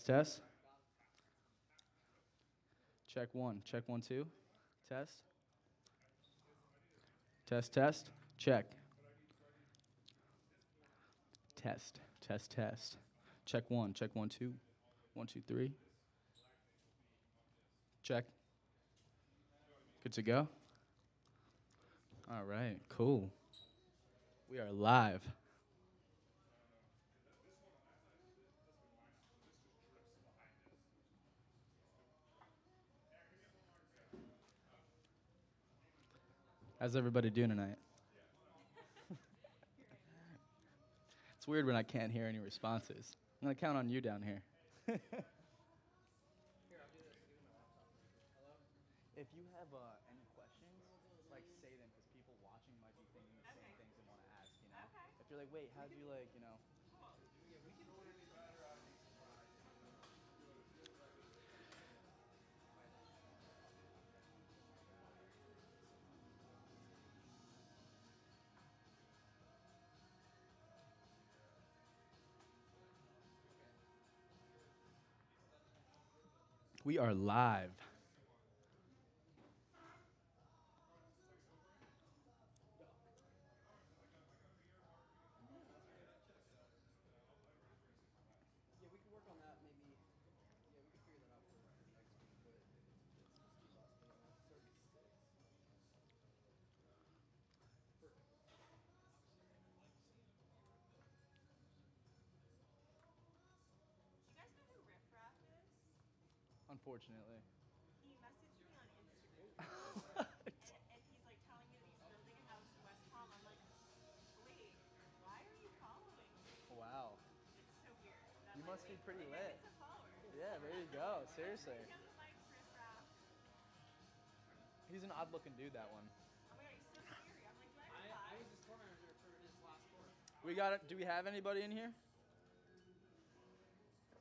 Test, test. Check one. Check one, two. Test. Test, test. Check. Test, test, test. Check one. Check one, two. One, two, three. Check. Good to go? All right, cool. We are live. How's everybody doing tonight? it's weird when I can't hear any responses. I'm going to count on you down here. We are live. Unfortunately. He messaged me on Instagram. and, and he's like telling me that he's building a house in West Palm. I'm like, wait, why are you following me? Wow. It's so weird. that, You like, must be wait, pretty lit. It's a follower. Yeah, there you go. Seriously. Him the Mike's Riff Raff. He's an odd looking dude, that one. Oh god, so like, I I, have to I buy? was his tour manager for his last tour. We got it. Do we have anybody in here?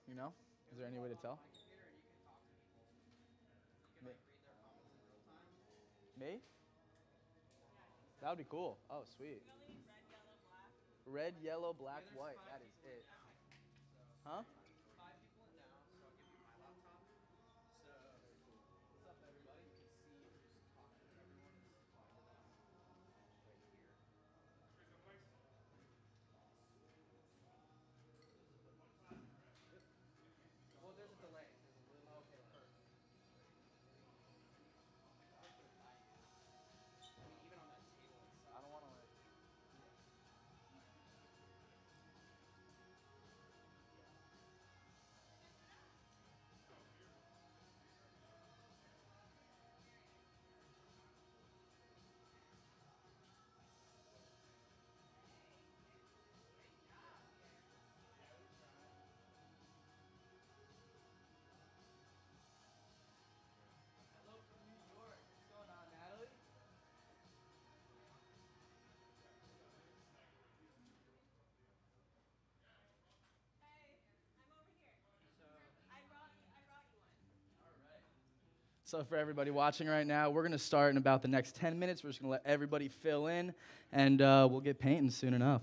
You know? Is there any way to tell? My computer and you can talk to people. You can Me. like read their comments in real time. Me? That would be cool. Oh, sweet. We only need red, yellow, black. Red, yellow, black, white. That is it. Huh? So, for everybody watching right now, we're going to start in about the next 10 minutes. We're just going to let everybody fill in, and uh, we'll get painting soon enough.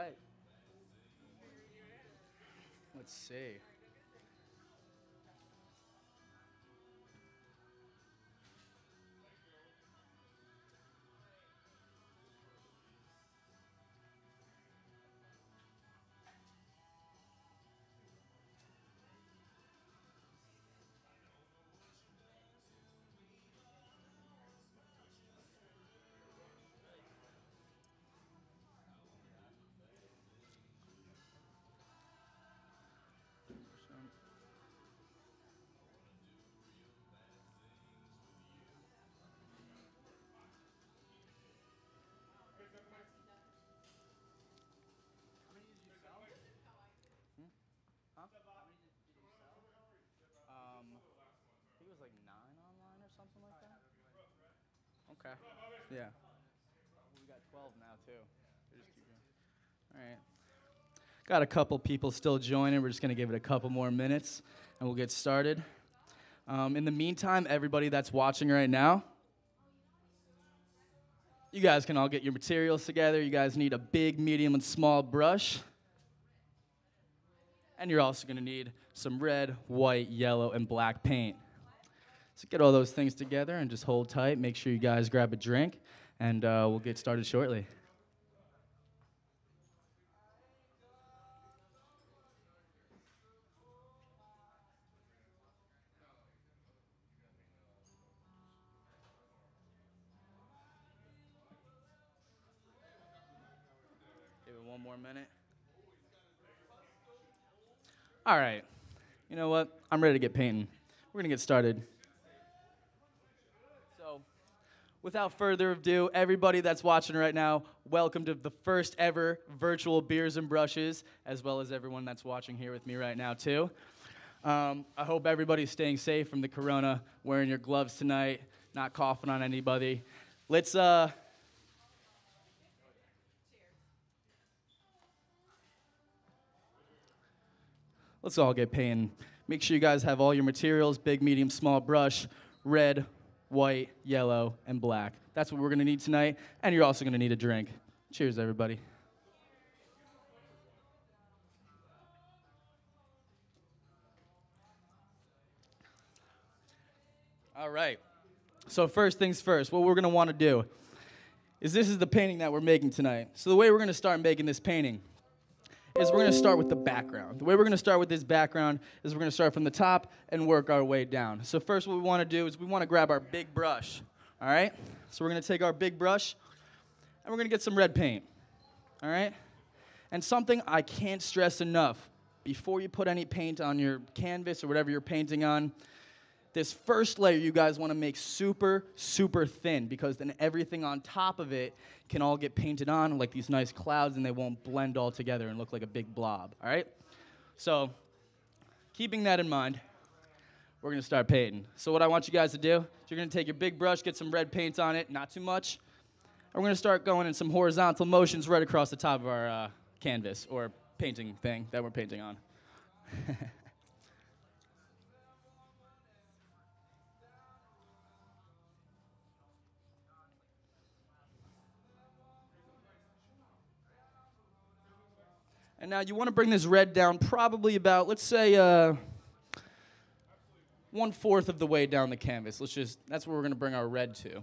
Right. Let's see. Okay. Yeah. We got 12 now too. Just keep going. All right. Got a couple people still joining. We're just gonna give it a couple more minutes, and we'll get started. Um, in the meantime, everybody that's watching right now, you guys can all get your materials together. You guys need a big, medium, and small brush. And you're also gonna need some red, white, yellow, and black paint. So get all those things together and just hold tight. Make sure you guys grab a drink, and uh, we'll get started shortly. Give it one more minute. All right. You know what? I'm ready to get painting. We're going to get started. So, without further ado, everybody that's watching right now, welcome to the first ever virtual Beers and Brushes, as well as everyone that's watching here with me right now, too. Um, I hope everybody's staying safe from the corona, wearing your gloves tonight, not coughing on anybody. Let's, uh, let's all get painting. Make sure you guys have all your materials big, medium, small brush, red, white, yellow, and black. That's what we're gonna need tonight, and you're also gonna need a drink. Cheers, everybody. All right. So, first things first, what we're gonna wanna do is this is the painting that we're making tonight. So, the way we're gonna start making this painting is we're going to start with the background. The way we're going to start with this background is we're going to start from the top and work our way down. So first what we want to do is we want to grab our big brush. All right? So we're going to take our big brush and we're going to get some red paint. All right? And something I can't stress enough, before you put any paint on your canvas or whatever you're painting on, this first layer you guys want to make super, super thin because then everything on top of it can all get painted on like these nice clouds and they won't blend all together and look like a big blob. All right? So, keeping that in mind, we're going to start painting. So, what I want you guys to do is you're going to take your big brush, get some red paint on it, not too much. And we're going to start going in some horizontal motions right across the top of our uh, canvas or painting thing that we're painting on. And now you want to bring this red down probably about, let's say, uh, one fourth of the way down the canvas. Let's just, that's where we're going to bring our red to.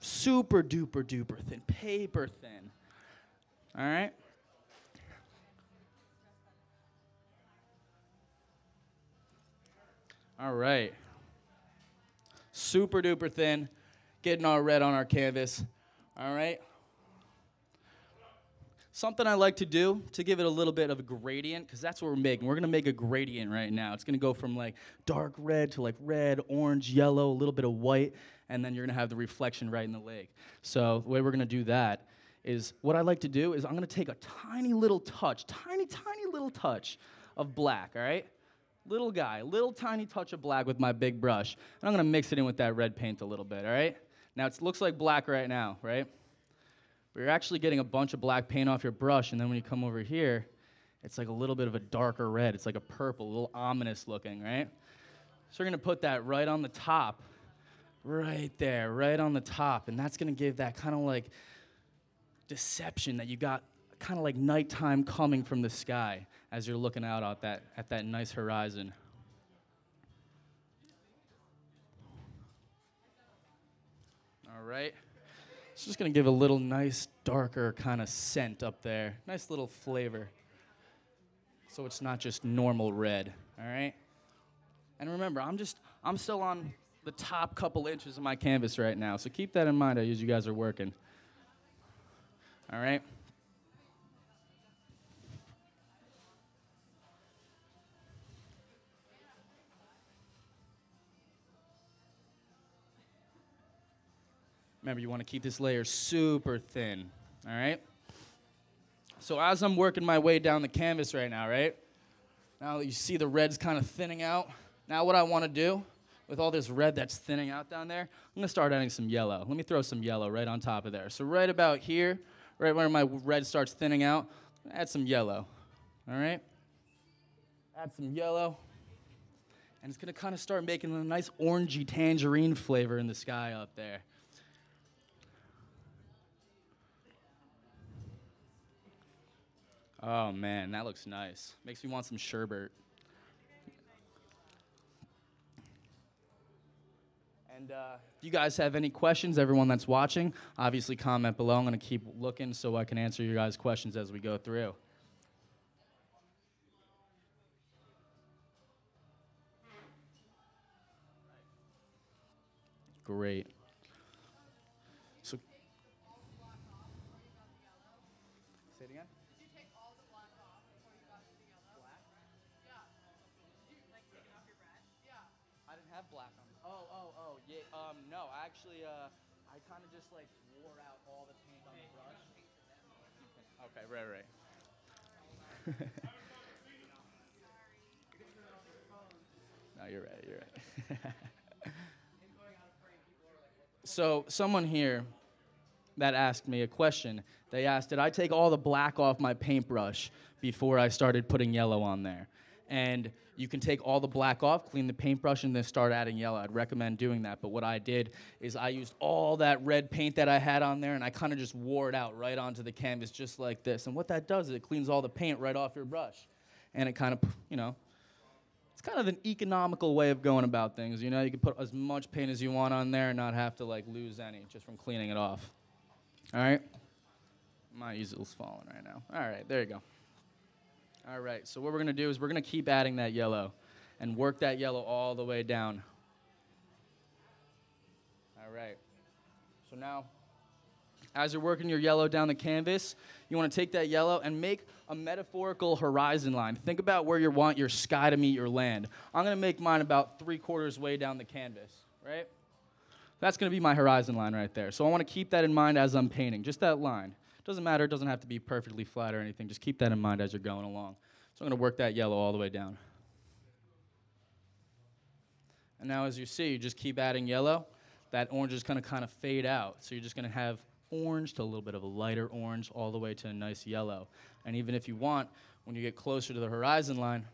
Super duper duper thin, paper thin. All right? All right. Super duper thin, getting our red on our canvas. All right? Something I like to do to give it a little bit of a gradient, because that's what we're making. We're gonna make a gradient right now. It's gonna go from like dark red to like red, orange, yellow, a little bit of white, and then you're gonna have the reflection right in the lake. So the way we're gonna do that is what I like to do is I'm gonna take a tiny little touch, tiny, tiny little touch of black, all right? Little guy, little tiny touch of black with my big brush. And I'm gonna mix it in with that red paint a little bit, all right? Now it looks like black right now, right? But you're actually getting a bunch of black paint off your brush, and then when you come over here, it's like a little bit of a darker red. It's like a purple, a little ominous looking, right? So we're gonna put that right on the top, right there, right on the top, and that's gonna give that kind of like deception that you got kind of like nighttime coming from the sky as you're looking out at that, at that nice horizon. All right. It's just going to give a little nice, darker kind of scent up there. Nice little flavor. So it's not just normal red, all right? And remember, I'm just, I'm still on the top couple inches of my canvas right now. So keep that in mind as you guys are working. All right? Remember, you want to keep this layer super thin, all right? So as I'm working my way down the canvas right now, right? Now you see the red's kind of thinning out. Now what I want to do with all this red that's thinning out down there, I'm going to start adding some yellow. Let me throw some yellow right on top of there. So right about here, right where my red starts thinning out, add some yellow. All right? Add some yellow. And it's going to kind of start making a nice orangey tangerine flavor in the sky up there. Oh man, that looks nice. Makes me want some sherbet. And uh, if you guys have any questions, everyone that's watching, obviously comment below. I'm going to keep looking so I can answer your guys' questions as we go through. Great. Just like wore out all the paint on the brush. Okay, right, right. no, you're right. You're right. so, someone here that asked me a question. They asked, Did I take all the black off my paintbrush before I started putting yellow on there? And you can take all the black off, clean the paintbrush, and then start adding yellow. I'd recommend doing that. But what I did is I used all that red paint that I had on there and I kind of just wore it out right onto the canvas just like this. And what that does is it cleans all the paint right off your brush. And it kind of, you know, it's kind of an economical way of going about things. You know, you can put as much paint as you want on there and not have to like lose any just from cleaning it off. All right? My easel's falling right now. All right, there you go. All right, so what we're gonna do is we're gonna keep adding that yellow and work that yellow all the way down. All right. So now, as you're working your yellow down the canvas, you wanna take that yellow and make a metaphorical horizon line. Think about where you want your sky to meet your land. I'm gonna make mine about three quarters way down the canvas, right? That's going to be my horizon line right there. So I want to keep that in mind as I'm painting, just that line. Doesn't matter, it doesn't have to be perfectly flat or anything. Just keep that in mind as you're going along. So I'm going to work that yellow all the way down. And now as you see, you just keep adding yellow. That orange is to kind of fade out. So you're just going to have orange to a little bit of a lighter orange all the way to a nice yellow. And even if you want, when you get closer to the horizon line,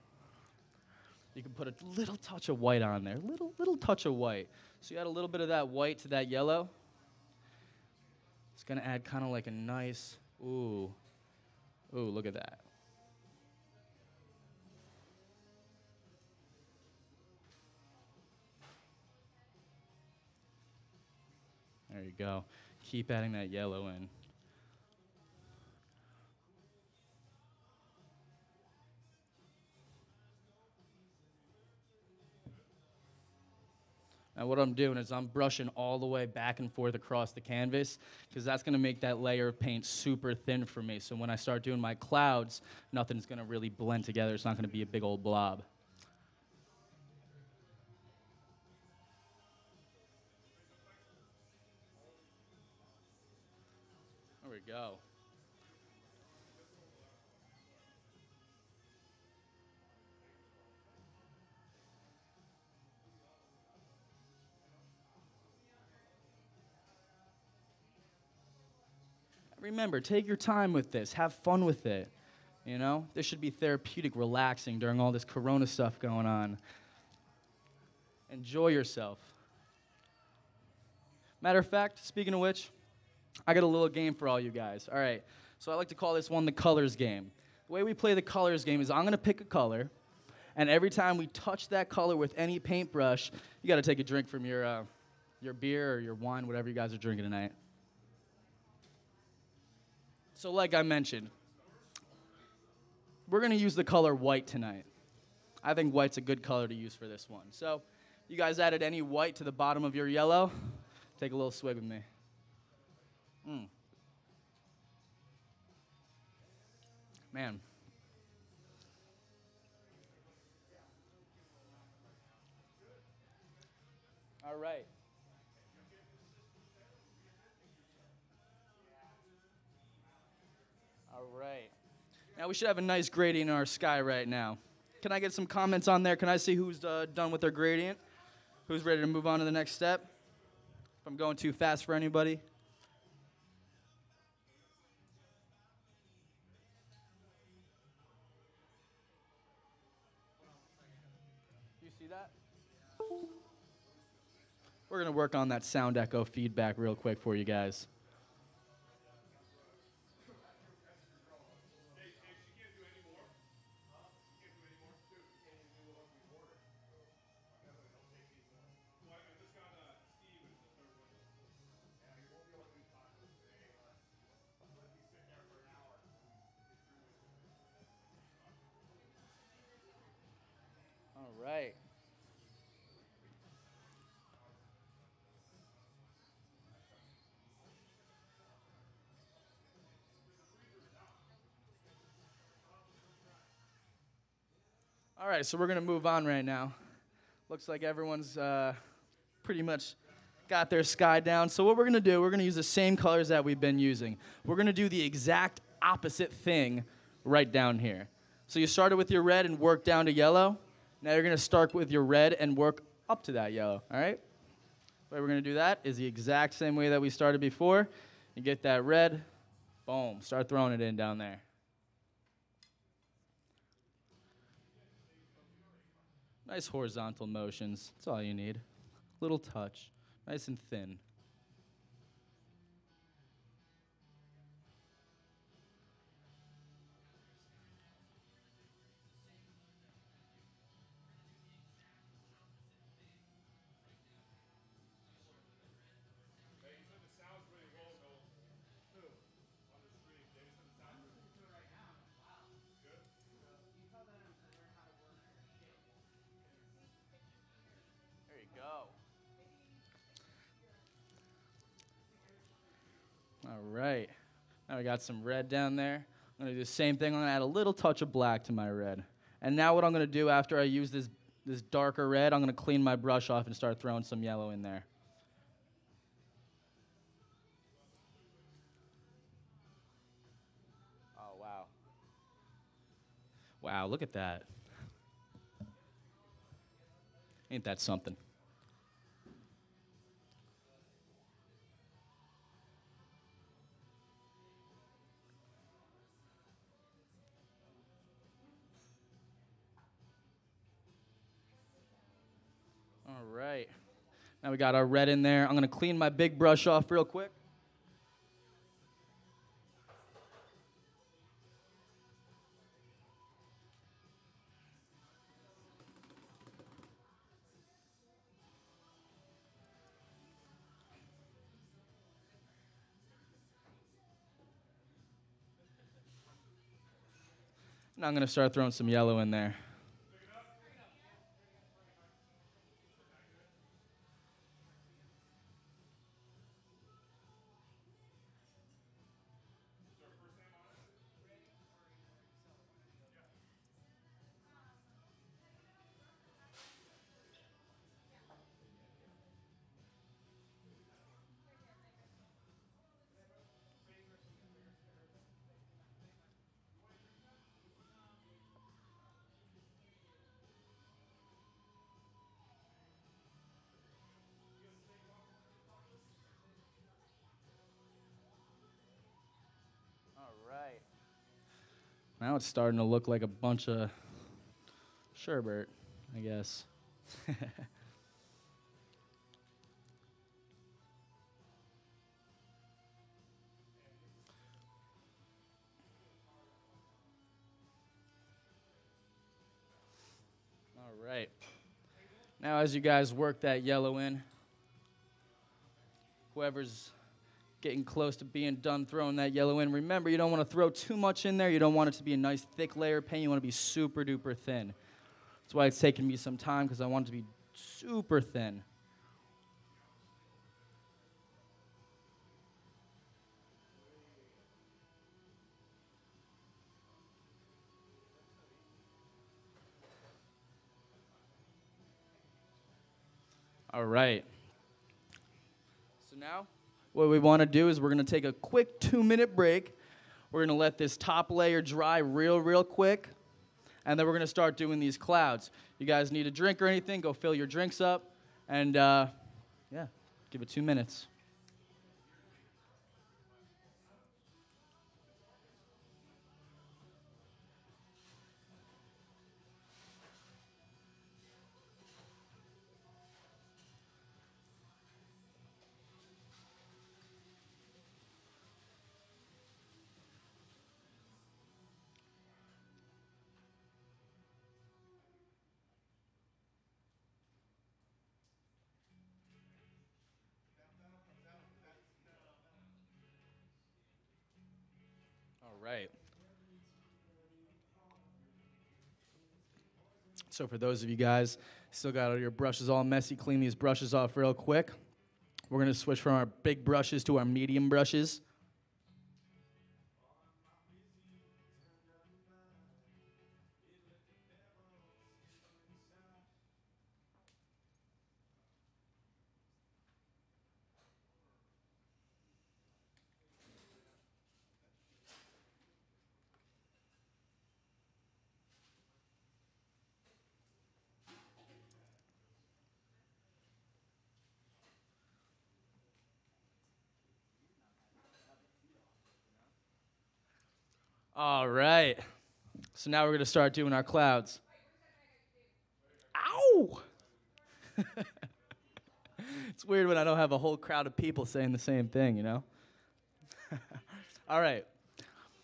you can put a little touch of white on there, little little touch of white. So you add a little bit of that white to that yellow. It's gonna add kind of like a nice, ooh, ooh, look at that. There you go. Keep adding that yellow in. Now what I'm doing is I'm brushing all the way back and forth across the canvas because that's going to make that layer of paint super thin for me. So when I start doing my clouds, nothing's going to really blend together. It's not going to be a big old blob. Remember, take your time with this. Have fun with it. You know, this should be therapeutic, relaxing during all this corona stuff going on. Enjoy yourself. Matter of fact, speaking of which, I got a little game for all you guys. All right. So I like to call this one the colors game. The way we play the colors game is I'm going to pick a color, and every time we touch that color with any paintbrush, you got to take a drink from your, uh, your beer or your wine, whatever you guys are drinking tonight. So, like I mentioned, we're going to use the color white tonight. I think white's a good color to use for this one. So, you guys added any white to the bottom of your yellow? Take a little swig with me. Mm. Man. All right. Right. Now we should have a nice gradient in our sky right now. Can I get some comments on there? Can I see who's uh, done with their gradient? Who's ready to move on to the next step? If I'm going too fast for anybody. You see that? We're going to work on that sound echo feedback real quick for you guys. Right. All right, so we're gonna move on right now. Looks like everyone's uh, pretty much got their sky down. So what we're gonna do, we're gonna use the same colors that we've been using. We're gonna do the exact opposite thing right down here. So you started with your red and worked down to yellow. Now you're gonna start with your red and work up to that yellow, all right? The way we're gonna do that is the exact same way that we started before. You get that red, boom, start throwing it in down there. Nice horizontal motions, that's all you need. Little touch, nice and thin. We got some red down there. I'm gonna do the same thing. I'm gonna add a little touch of black to my red. And now what I'm gonna do after I use this this darker red, I'm gonna clean my brush off and start throwing some yellow in there. Oh wow. Wow, look at that. Ain't that something? All right. Now we got our red in there. I'm going to clean my big brush off real quick. Now I'm going to start throwing some yellow in there. Now it's starting to look like a bunch of sherbet, I guess. All right. Now, as you guys work that yellow in, whoever's getting close to being done throwing that yellow in, remember you don't want to throw too much in there. You don't want it to be a nice thick layer of paint. You want to be super duper thin. That's why it's taken me some time because I want it to be super thin. All right. So now, what we want to do is we're going to take a quick two minute break. We're going to let this top layer dry real, real quick. And then we're going to start doing these clouds. You guys need a drink or anything, go fill your drinks up. And uh, yeah, give it two minutes. So for those of you guys still got all your brushes all messy, clean these brushes off real quick. We're gonna switch from our big brushes to our medium brushes. All right. So now we're gonna start doing our clouds. Ow! it's weird when I don't have a whole crowd of people saying the same thing, you know? All right.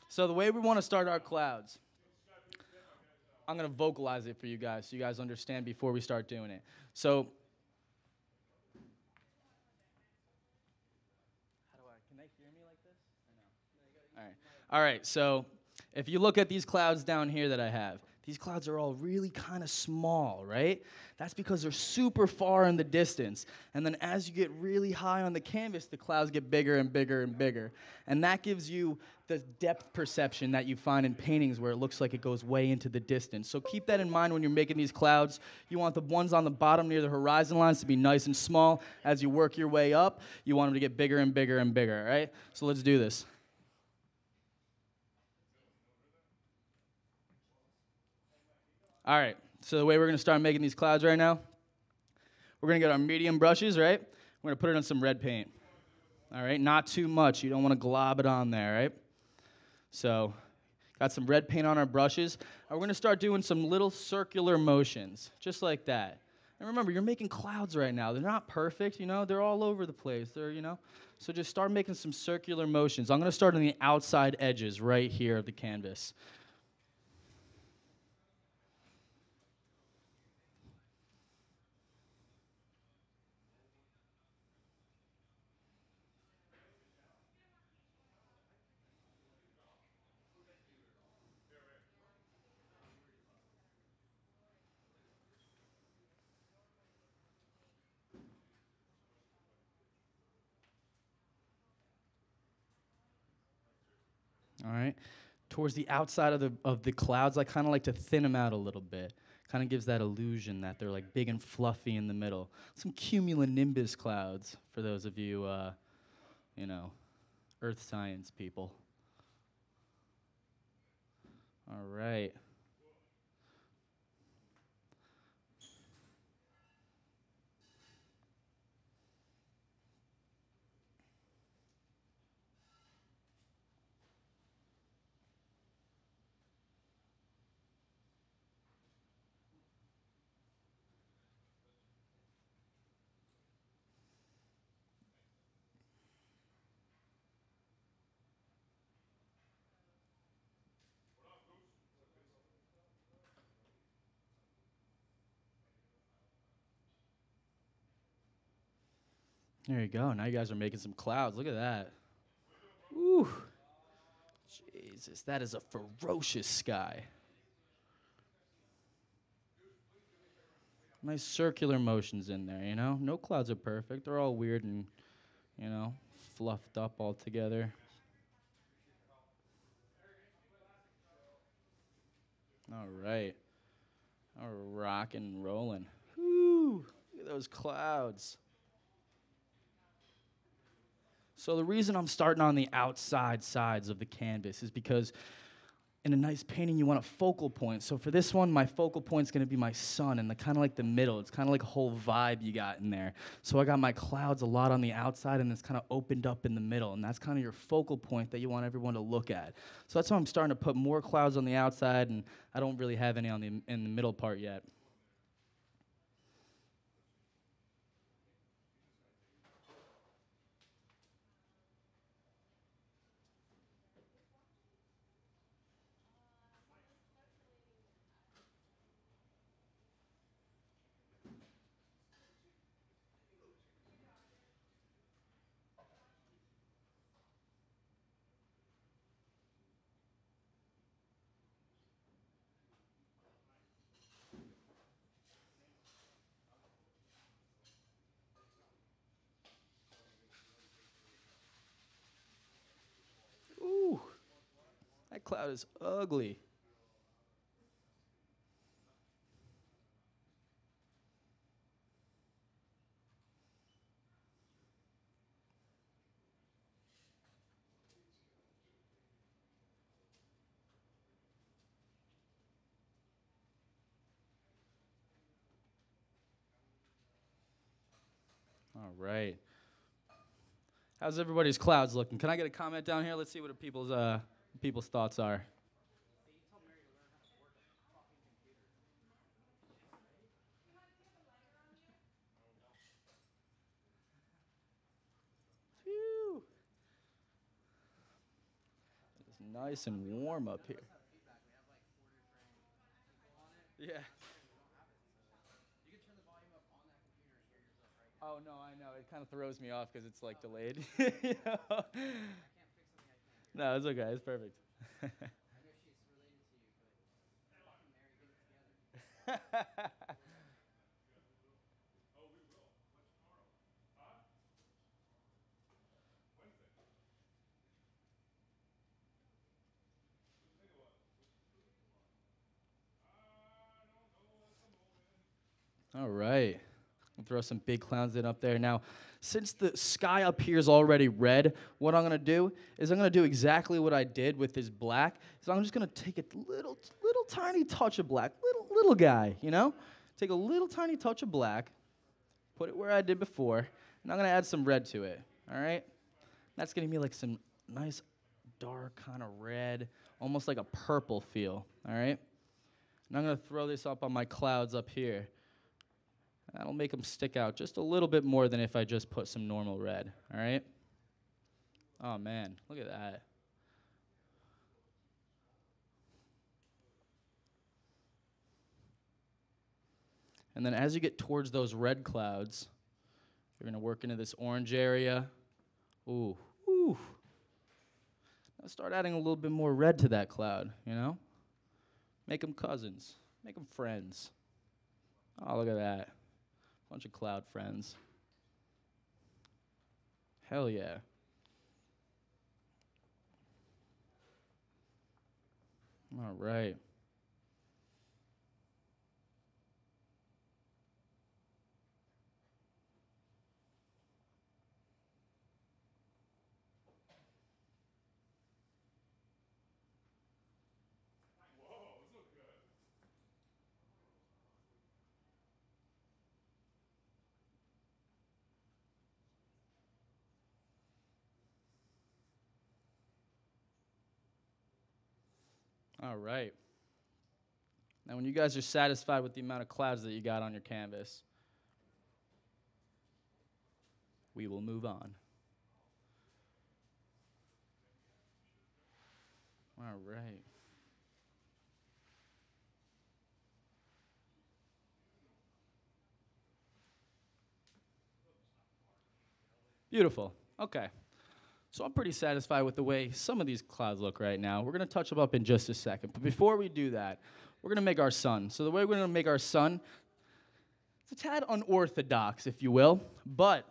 So the way we want to start our clouds, I'm gonna vocalize it for you guys so you guys understand before we start doing it. So How do I can they hear me like this? No? All right. All right. So if you look at these clouds down here that I have, these clouds are all really kind of small, right? That's because they're super far in the distance. And then as you get really high on the canvas, the clouds get bigger and bigger and bigger. And that gives you the depth perception that you find in paintings where it looks like it goes way into the distance. So keep that in mind when you're making these clouds. You want the ones on the bottom near the horizon lines to be nice and small. As you work your way up, you want them to get bigger and bigger and bigger, right? So let's do this. All right, so the way we're gonna start making these clouds right now, we're gonna get our medium brushes, right? We're gonna put it on some red paint. All right, not too much. You don't wanna glob it on there, right? So, got some red paint on our brushes. And we're gonna start doing some little circular motions, just like that. And remember, you're making clouds right now. They're not perfect, you know, they're all over the place. They're, you know, so just start making some circular motions. I'm gonna start on the outside edges right here of the canvas. All right. Towards the outside of the of the clouds, I kind of like to thin them out a little bit. Kind of gives that illusion that they're like big and fluffy in the middle. Some cumulonimbus clouds for those of you, uh, you know, earth science people. All right. There you go. Now you guys are making some clouds. Look at that. Ooh. Jesus, that is a ferocious sky. Nice circular motions in there, you know? No clouds are perfect. They're all weird and, you know, fluffed up all together. All right. Rocking and rolling. Whoo! Look at those clouds. So the reason I'm starting on the outside sides of the canvas is because in a nice painting you want a focal point. So for this one, my focal point is going to be my sun and the kind of like the middle. It's kind of like a whole vibe you got in there. So I got my clouds a lot on the outside and it's kind of opened up in the middle, and that's kind of your focal point that you want everyone to look at. So that's why I'm starting to put more clouds on the outside, and I don't really have any on the in the middle part yet. Ooh, that cloud is ugly. All right. How's everybody's clouds looking? Can I get a comment down here? Let's see what people's uh people's thoughts are. Nice and warm up here. Yeah. Oh no, I know. It kind of throws me off because it's like delayed. You know? No, it's okay. It's perfect. All right. We'll throw some big clowns in up there. Now, since the sky up here is already red, what I'm gonna do is I'm gonna do exactly what I did with this black. So I'm just gonna take a little, little tiny touch of black, little, little guy, you know? Take a little tiny touch of black, put it where I did before, and I'm gonna add some red to it. All right? That's gonna be like some nice dark kind of red, almost like a purple feel. All right? And I'm gonna throw this up on my clouds up here. That'll make them stick out just a little bit more than if I just put some normal red, all right? Oh man, look at that. And then as you get towards those red clouds, you're gonna work into this orange area. Ooh, ooh. Now start adding a little bit more red to that cloud, you know? Make them cousins, make them friends. Oh, look at that. Bunch of cloud friends. Hell yeah. All right. All right. Now, when you guys are satisfied with the amount of clouds that you got on your canvas, we will move on. All right. Beautiful. Okay. So I'm pretty satisfied with the way some of these clouds look right now. We're going to touch them up in just a second. But before we do that, we're going to make our sun. So the way we're going to make our sun, it's a tad unorthodox, if you will. But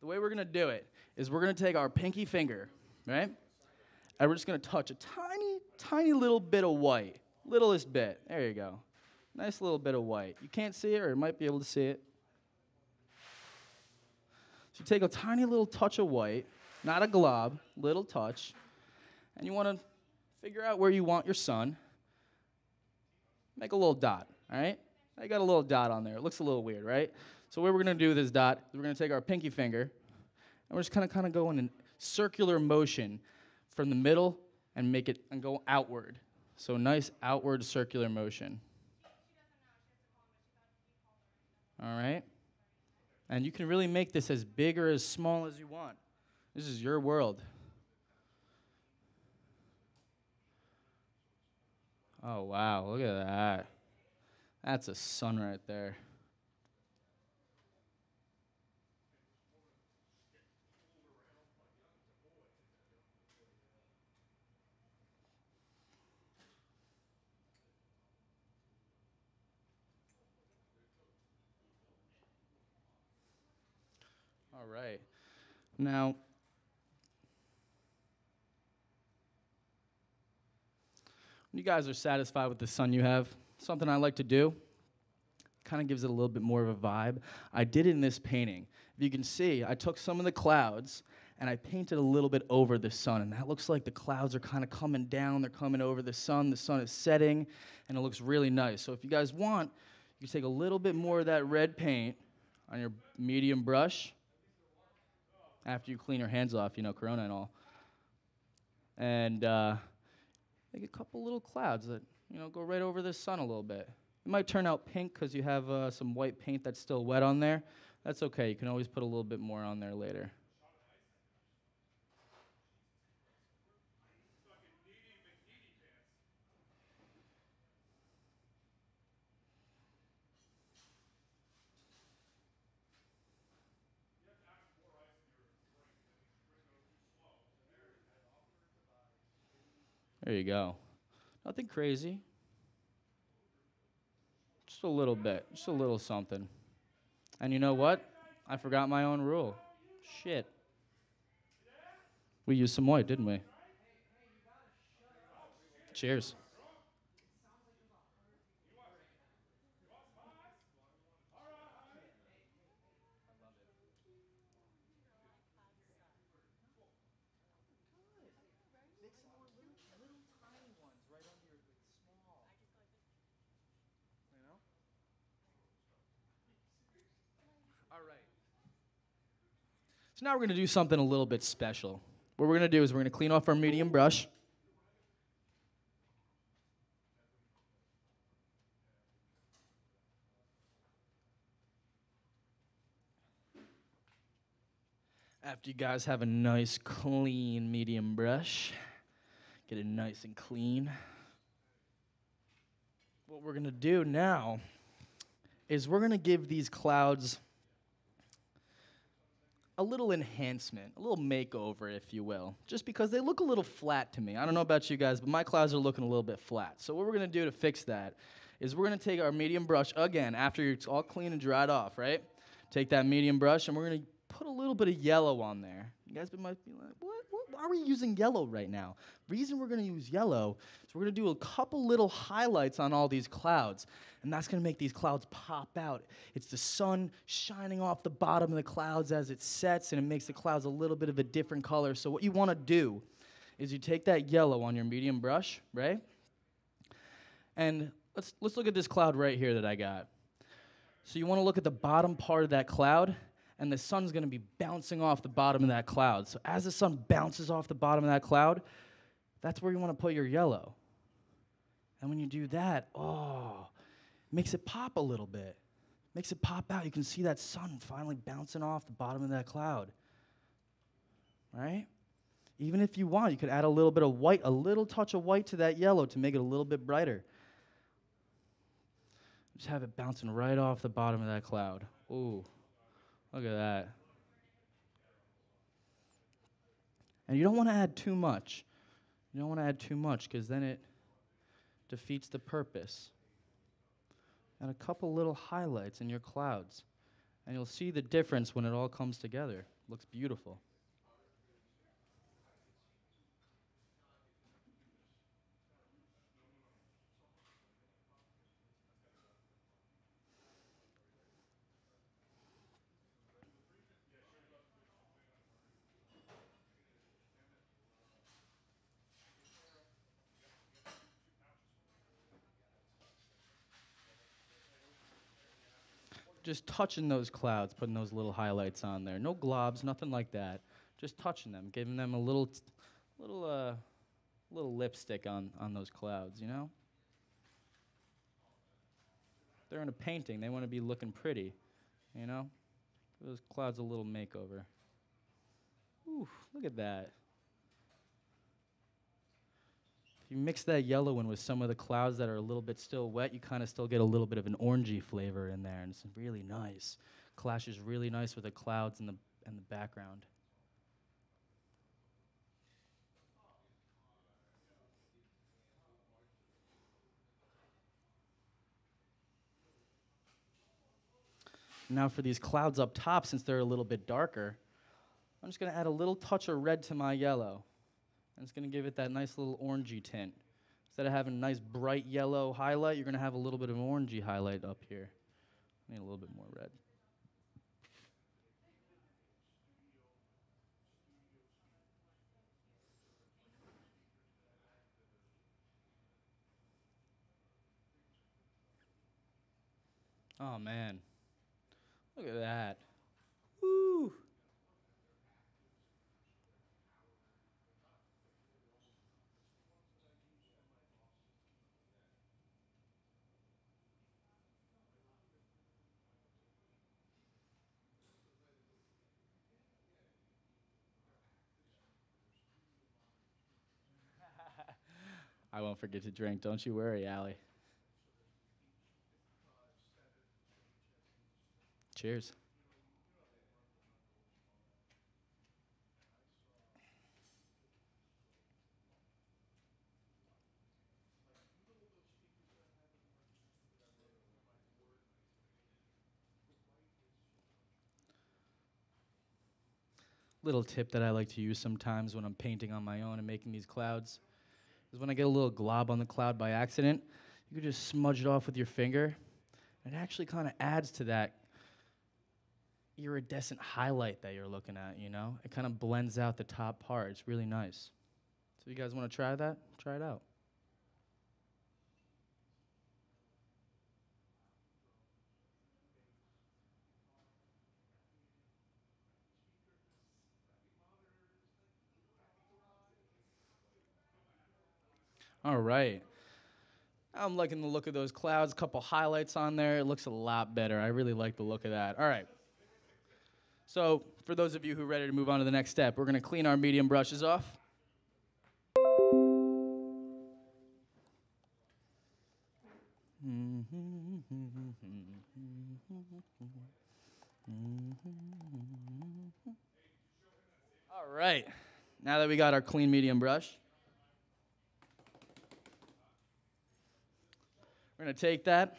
the way we're going to do it is we're going to take our pinky finger, right? And we're just going to touch a tiny, tiny little bit of white. Littlest bit. There you go. Nice little bit of white. You can't see it, or you might be able to see it. So you take a tiny little touch of white, not a glob, little touch, and you want to figure out where you want your sun. Make a little dot, all right? I got a little dot on there. It looks a little weird, right? So what we're going to do with this dot is we're going to take our pinky finger, and we're just kind of kind of go in a circular motion from the middle and make it and go outward. So nice outward circular motion. All right? And you can really make this as big or as small as you want. This is your world. Oh, wow. Look at that. That's a sun right there. All right. Now, you guys are satisfied with the sun you have, something I like to do kind of gives it a little bit more of a vibe. I did it in this painting. If you can see, I took some of the clouds and I painted a little bit over the sun, and that looks like the clouds are kind of coming down. They're coming over the sun. The sun is setting, and it looks really nice. So if you guys want, you can take a little bit more of that red paint on your medium brush after you clean your hands off, you know, Corona and all. And uh, make a couple little clouds that, you know, go right over the sun a little bit. It might turn out pink because you have uh, some white paint that's still wet on there. That's okay. You can always put a little bit more on there later. There you go. Nothing crazy. Just a little bit. Just a little something. And you know what? I forgot my own rule. Shit. We used some white, didn't we? Cheers. Now we're going to do something a little bit special. What we're going to do is we're going to clean off our medium brush. After you guys have a nice clean medium brush, get it nice and clean. What we're going to do now is we're going to give these clouds a little enhancement, a little makeover, if you will, just because they look a little flat to me. I don't know about you guys, but my clouds are looking a little bit flat. So, what we're gonna do to fix that is we're gonna take our medium brush again after it's all clean and dried off, right? Take that medium brush and we're gonna put a little bit of yellow on there. You guys might be like, what? Why are we using yellow right now? Reason we're gonna use yellow is we're gonna do a couple little highlights on all these clouds, and that's gonna make these clouds pop out. It's the sun shining off the bottom of the clouds as it sets, and it makes the clouds a little bit of a different color. So what you wanna do is you take that yellow on your medium brush, right? And let's let's look at this cloud right here that I got. So you wanna look at the bottom part of that cloud and the sun's going to be bouncing off the bottom of that cloud. So as the sun bounces off the bottom of that cloud, that's where you want to put your yellow. And when you do that, oh, makes it pop a little bit. Makes it pop out. You can see that sun finally bouncing off the bottom of that cloud. Right? Even if you want, you could add a little bit of white, a little touch of white to that yellow to make it a little bit brighter. Just have it bouncing right off the bottom of that cloud. Ooh. Look at that. And you don't want to add too much. You don't want to add too much because then it defeats the purpose. And a couple little highlights in your clouds. And you'll see the difference when it all comes together. Looks beautiful. Just touching those clouds, putting those little highlights on there. No globs, nothing like that. Just touching them, giving them a little, little, uh, little lipstick on on those clouds. You know. They're in a painting. They want to be looking pretty. You know. Give those clouds a little makeover. Ooh, look at that. If you mix that yellow in with some of the clouds that are a little bit still wet, you kind of still get a little bit of an orangey flavor in there, and it's really nice. Clashes really nice with the clouds and the and the background. Now for these clouds up top, since they're a little bit darker, I'm just going to add a little touch of red to my yellow. And it's going to give it that nice little orangey tint. Instead of having a nice bright yellow highlight, you're going to have a little bit of an orangey highlight up here. I Need a little bit more red. Oh man. Look at that. Woo. I won't forget to drink. Don't you worry, Allie. Cheers. Little tip that I like to use sometimes when I'm painting on my own and making these clouds is when I get a little glob on the cloud by accident, you can just smudge it off with your finger. It actually kind of adds to that iridescent highlight that you're looking at, you know? It kind of blends out the top part. It's really nice. So you guys want to try that? Try it out. All right. I'm liking the look of those clouds. A couple highlights on there. It looks a lot better. I really like the look of that. All right. So, for those of you who are ready to move on to the next step, we're going to clean our medium brushes off. All right. Now that we got our clean medium brush, we're going to take that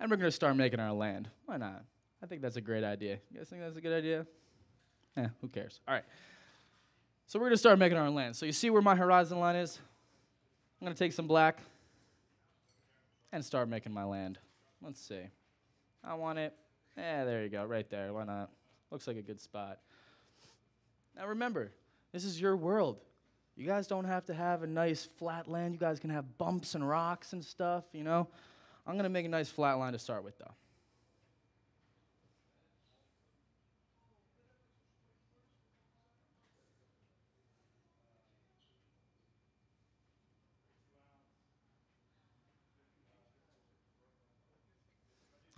and we're going to start making our land. Why not? I think that's a great idea. You guys think that's a good idea? Eh, who cares? All right. So we're going to start making our land. So you see where my horizon line is? I'm going to take some black and start making my land. Let's see. I want it. Yeah, there you go, right there. Why not? Looks like a good spot. Now remember, this is your world. You guys don't have to have a nice flat land. You guys can have bumps and rocks and stuff, you know? I'm going to make a nice flat line to start with, though.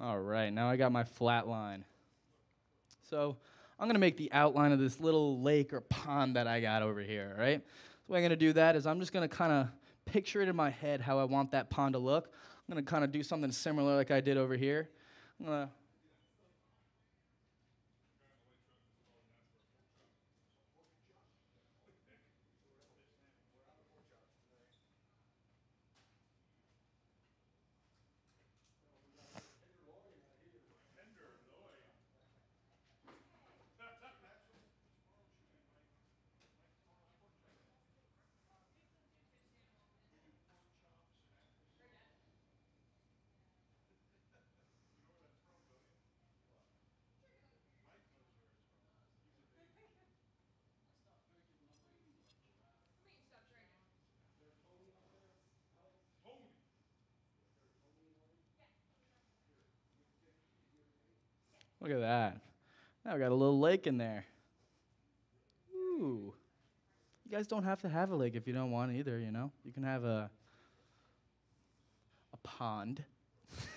All right, now I got my flat line. So I'm gonna make the outline of this little lake or pond that I got over here, right? So the way I'm gonna do that is I'm just gonna kinda picture it in my head how I want that pond to look. I'm gonna kinda do something similar like I did over here. I'm gonna Look at that. Now we got a little lake in there. Ooh. You guys don't have to have a lake if you don't want either, you know? You can have a a pond.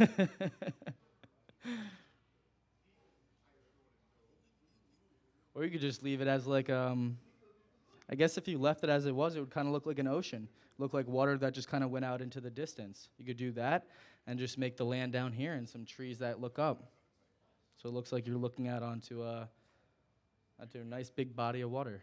or you could just leave it as like um I guess if you left it as it was, it would kind of look like an ocean. Look like water that just kind of went out into the distance. You could do that and just make the land down here and some trees that look up. So it looks like you're looking out onto a onto a nice big body of water.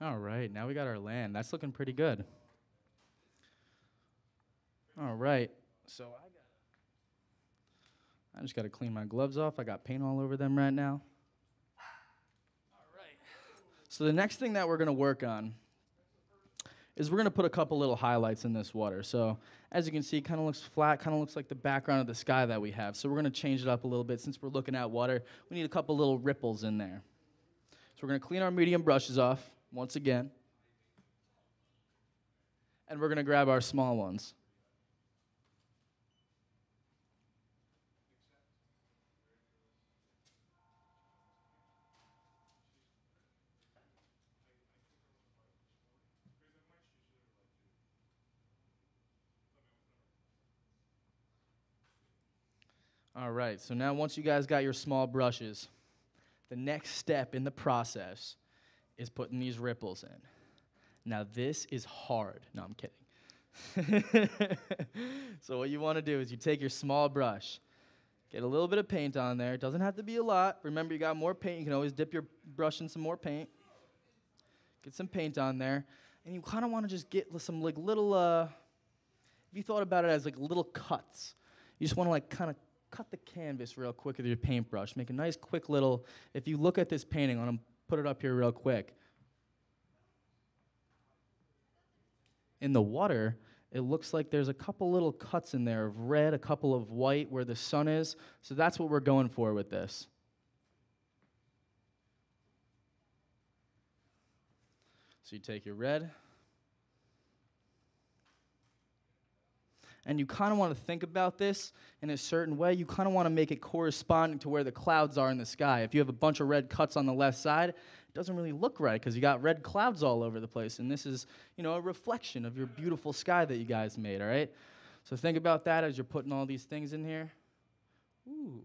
All right, now we got our land. That's looking pretty good. All right, so I. I just got to clean my gloves off. I got paint all over them right now. All right. So the next thing that we're gonna work on is we're gonna put a couple little highlights in this water. So as you can see, it kind of looks flat, kind of looks like the background of the sky that we have. So we're gonna change it up a little bit. Since we're looking at water, we need a couple little ripples in there. So we're gonna clean our medium brushes off once again. And we're going to grab our small ones. All right, so now once you guys got your small brushes, the next step in the process is putting these ripples in. Now, this is hard. No, I'm kidding. so, what you want to do is you take your small brush, get a little bit of paint on there. It doesn't have to be a lot. Remember, you got more paint. You can always dip your brush in some more paint. Get some paint on there. And you kind of want to just get some like little, uh, if you thought about it as like little cuts, you just want to like kind of cut the canvas real quick with your paintbrush. Make a nice quick little, if you look at this painting, I'm to put it up here real quick. In the water, it looks like there's a couple little cuts in there of red, a couple of white where the sun is. So that's what we're going for with this. So you take your red, and you kind of want to think about this in a certain way. You kind of want to make it corresponding to where the clouds are in the sky. If you have a bunch of red cuts on the left side, it doesn't really look right because you got red clouds all over the place. And this is, you know, a reflection of your beautiful sky that you guys made, all right? So think about that as you're putting all these things in here. Ooh.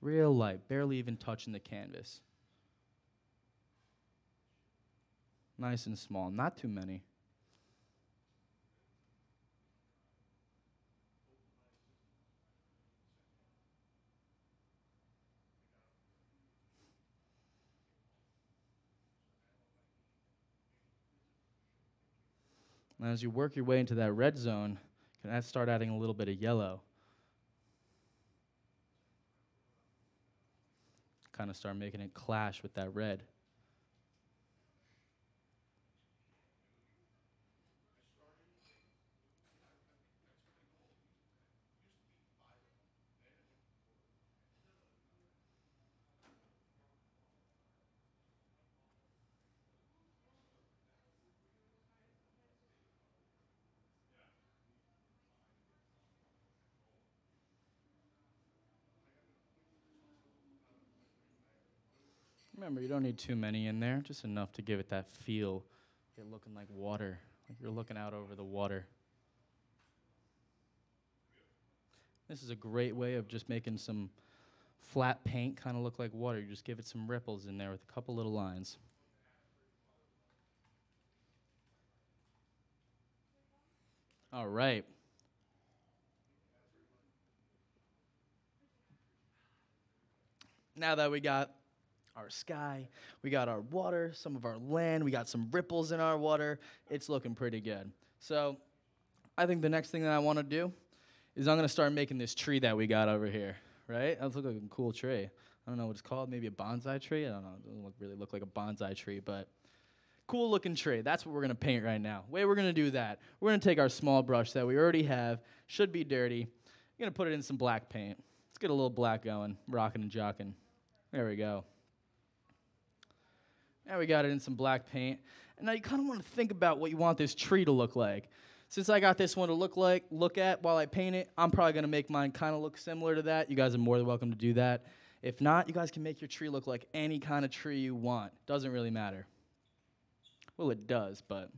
Real light, barely even touching the canvas. Nice and small, not too many. And as you work your way into that red zone, can I start adding a little bit of yellow. Kind of start making it clash with that red. Remember, you don't need too many in there, just enough to give it that feel. Get looking like water, like you're looking out over the water. This is a great way of just making some flat paint kind of look like water. You just give it some ripples in there with a couple little lines. All right. Now that we got our sky, we got our water, some of our land, we got some ripples in our water, it's looking pretty good. So, I think the next thing that I want to do is I'm going to start making this tree that we got over here, right? That looks like a cool tree. I don't know what it's called, maybe a bonsai tree? I don't know. It doesn't look, really look like a bonsai tree, but cool looking tree. That's what we're gonna paint right now. Way we're gonna do that, we're gonna take our small brush that we already have, should be dirty, You're gonna put it in some black paint. Let's get a little black going, rocking and jocking. There we go. Now we got it in some black paint. And now you kind of want to think about what you want this tree to look like. Since I got this one to look like, look at while I paint it, I'm probably gonna make mine kind of look similar to that. You guys are more than welcome to do that. If not, you guys can make your tree look like any kind of tree you want. Doesn't really matter. Well, it does, but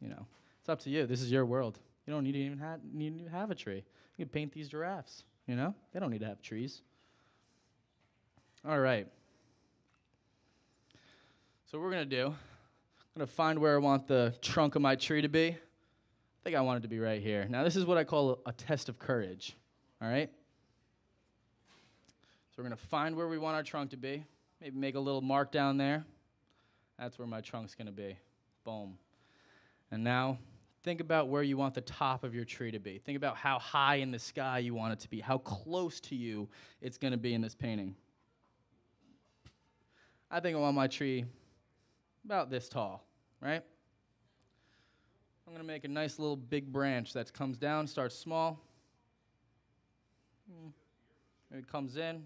you know, it's up to you. This is your world. You don't need to even have, need to have a tree. You can paint these giraffes. You know, they don't need to have trees. All right. So what we're gonna do, I'm gonna find where I want the trunk of my tree to be. I think I want it to be right here. Now this is what I call a, a test of courage. All right. So we're gonna find where we want our trunk to be. Maybe make a little mark down there. That's where my trunk's gonna be. Boom. And now think about where you want the top of your tree to be. Think about how high in the sky you want it to be, how close to you it's gonna be in this painting. I think I want my tree about this tall, right? I'm gonna make a nice little big branch that comes down, starts small. Hmm. It comes in,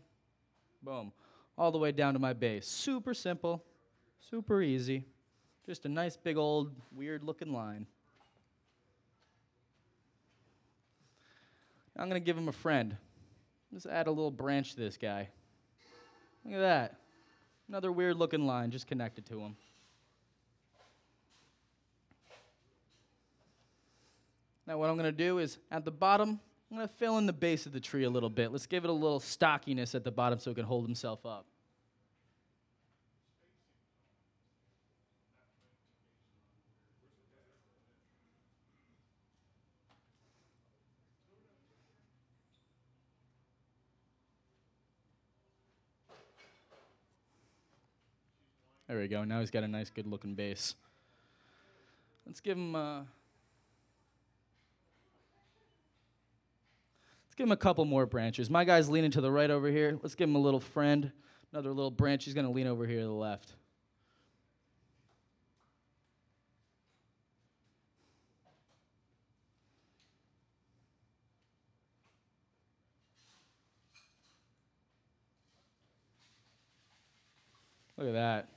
boom, all the way down to my base. Super simple, super easy. Just a nice big old weird looking line. I'm gonna give him a friend. Just add a little branch to this guy. Look at that. Another weird looking line just connected to him. Now, what I'm going to do is at the bottom, I'm going to fill in the base of the tree a little bit. Let's give it a little stockiness at the bottom so it can hold himself up. There we go. Now he's got a nice, good looking base. Let's give him. Uh, give him a couple more branches. My guy's leaning to the right over here. Let's give him a little friend. Another little branch. He's going to lean over here to the left. Look at that.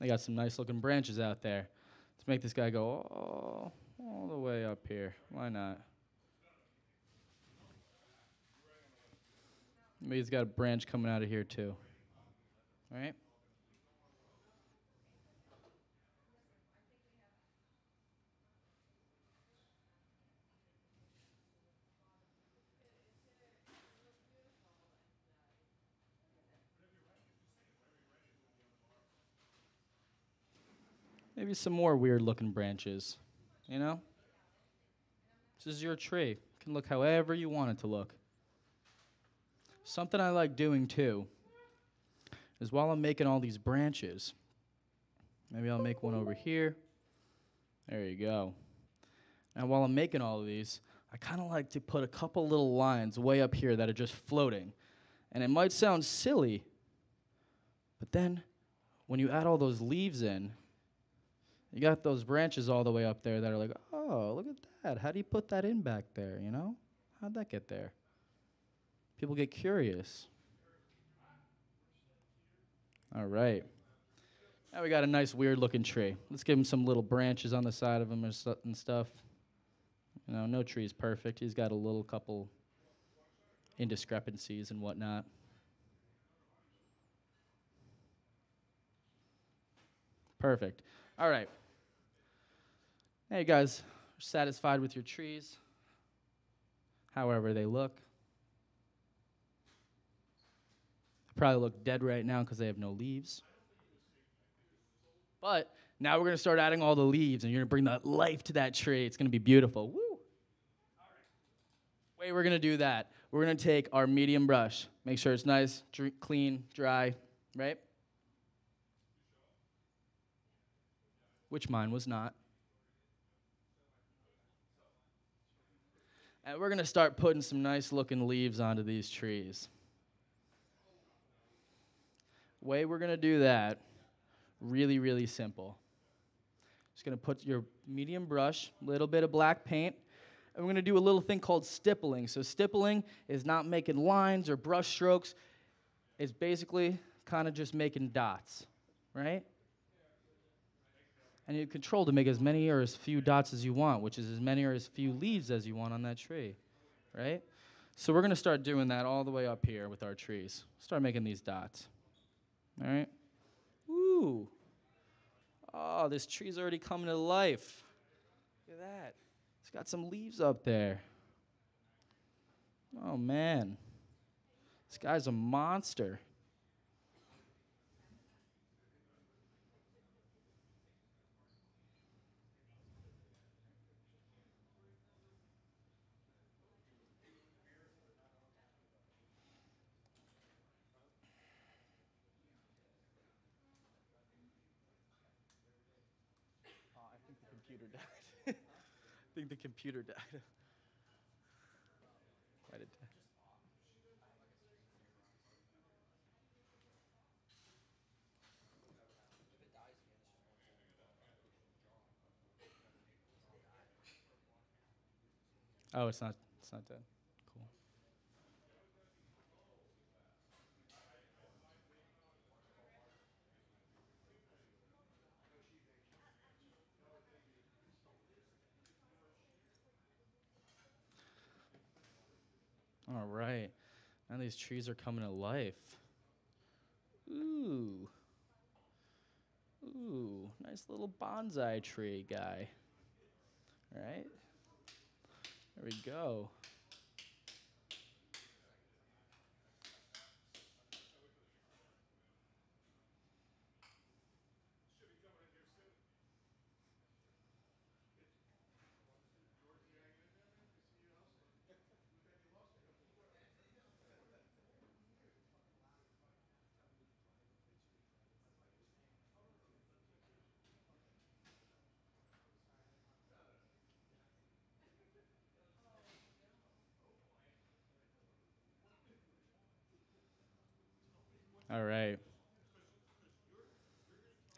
They got some nice looking branches out there. Let's make this guy go all, all the way up here. Why not? He's got a branch coming out of here too. All right? Maybe some more weird looking branches. You know? This is your tree. It can look however you want it to look. Something I like doing too is while I'm making all these branches, maybe I'll make one over here. There you go. Now, while I'm making all of these, I kind of like to put a couple little lines way up here that are just floating. And it might sound silly, but then when you add all those leaves in, you got those branches all the way up there that are like, oh, look at that. How do you put that in back there, you know? How'd that get there? People get curious. All right. Now we got a nice weird looking tree. Let's give him some little branches on the side of him and stuff. You know, no tree is perfect. He's got a little couple indiscrepancies and whatnot. Perfect. All right. Hey, guys satisfied with your trees, however they look. They probably look dead right now because they have no leaves. But now we're going to start adding all the leaves, and you're going to bring that life to that tree. It's going to be beautiful. Woo! Way we're going to do that, we're going to take our medium brush, make sure it's nice, dr- clean, dry, right? Which mine was not. And we're going to start putting some nice looking leaves onto these trees. Way we're going to do that, really, really simple. Just going to put your medium brush, a little bit of black paint, and we're going to do a little thing called stippling. So, stippling is not making lines or brush strokes, it's basically kind of just making dots, right? And you control to make as many or as few dots as you want, which is as many or as few leaves as you want on that tree, right? So we're gonna start doing that all the way up here with our trees. Start making these dots. All right? Ooh. Oh, this tree's already coming to life. Look at that. It's got some leaves up there. Oh man. This guy's a monster. Oh, I think the computer died. I think the computer died. Write it down. Oh, it's not. It's not dead. All right. Now these trees are coming to life. Ooh. Ooh, nice little bonsai tree guy. All right. There we go. All right.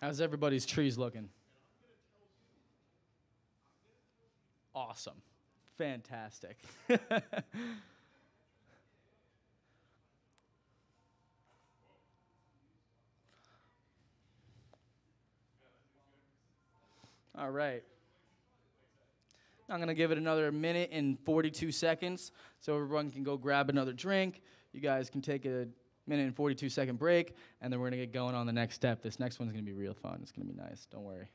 How's everybody's trees looking? Awesome. Fantastic. All right. I'm going to give it another minute and 42 seconds so everyone can go grab another drink. You guys can take a minute and 42 second break, and then we're going to get going on the next step. This next one's going to be real fun. It's going to be nice. Don't worry.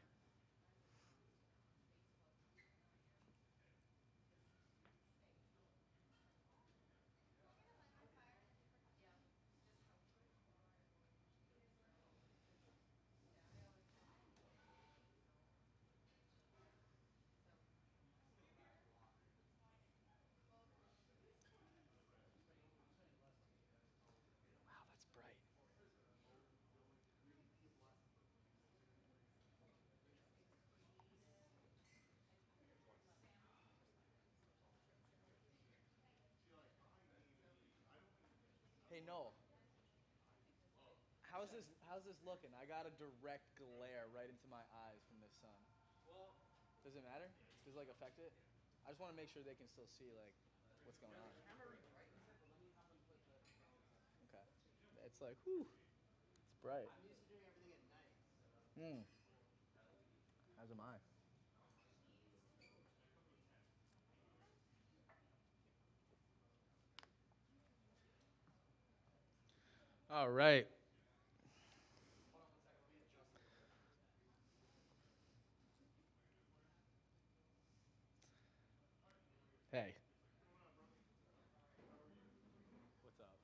Looking? I got a direct glare right into my eyes from the sun. Well, Does it matter? Does it like affect it? I just want to make sure they can still see like what's going on. Okay. It's like whew. It's bright. I'm used to doing everything at night. Hmm. As am I. All right. Hey. What's up?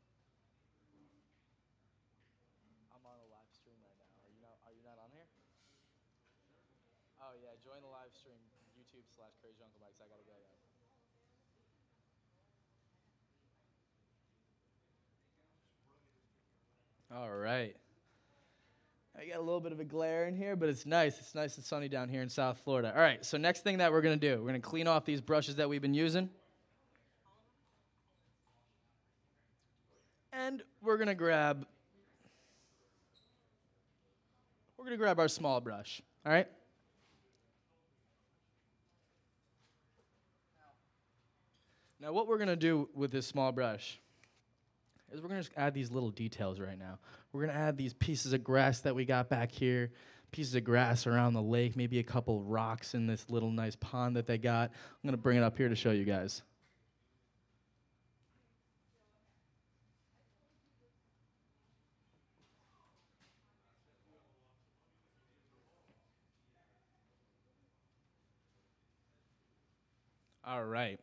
I'm on a live stream right now. Are you not? Are you not on here? Oh yeah, join the live stream. YouTube slash Crazy Uncle Mike's. I gotta go though. All right. I got a little bit of a glare in here, but it's nice. It's nice and sunny down here in South Florida. All right, so next thing that we're gonna do, we're gonna clean off these brushes that we've been using. And we're gonna grab we're gonna grab our small brush. All right? Now, what we're gonna do with this small brush is we're gonna just add these little details right now. We're gonna add these pieces of grass that we got back here, pieces of grass around the lake, maybe a couple rocks in this little nice pond that they got. I'm gonna bring it up here to show you guys. All right.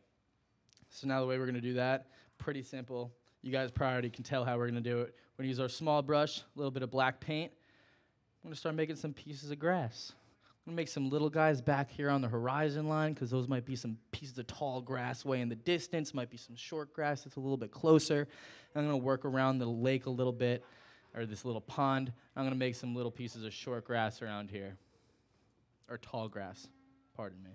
So now the way we're gonna do that, pretty simple. You guys probably can tell how we're gonna do it. We're gonna use our small brush, a little bit of black paint. I'm gonna start making some pieces of grass. I'm gonna make some little guys back here on the horizon line because those might be some pieces of tall grass way in the distance, might be some short grass that's a little bit closer. I'm gonna work around the lake a little bit, or this little pond. I'm gonna make some little pieces of short grass around here, or tall grass, pardon me.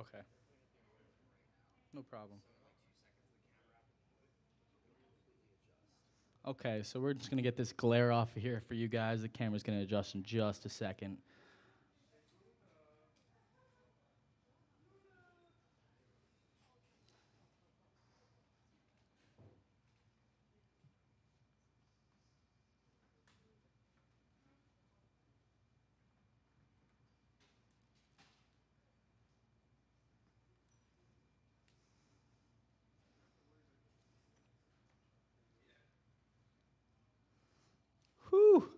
Okay. No problem. Okay, so we're just gonna get this glare off of here for you guys. The camera's gonna adjust in just a second. Whew.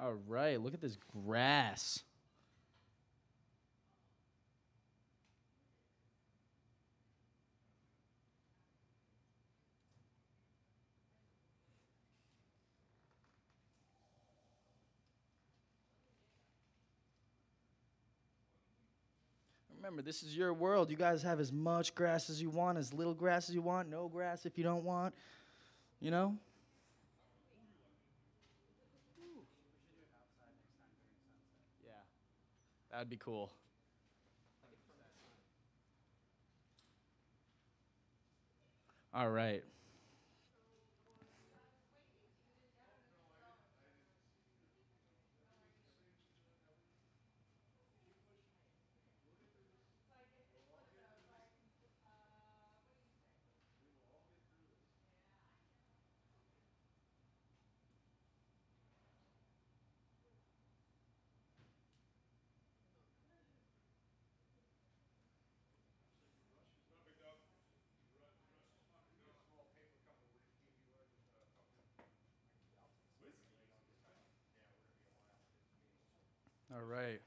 All right, look at this grass. Remember, this is your world. You guys have as much grass as you want, as little grass as you want, no grass if you don't want. You know? That'd be cool. All right. All right.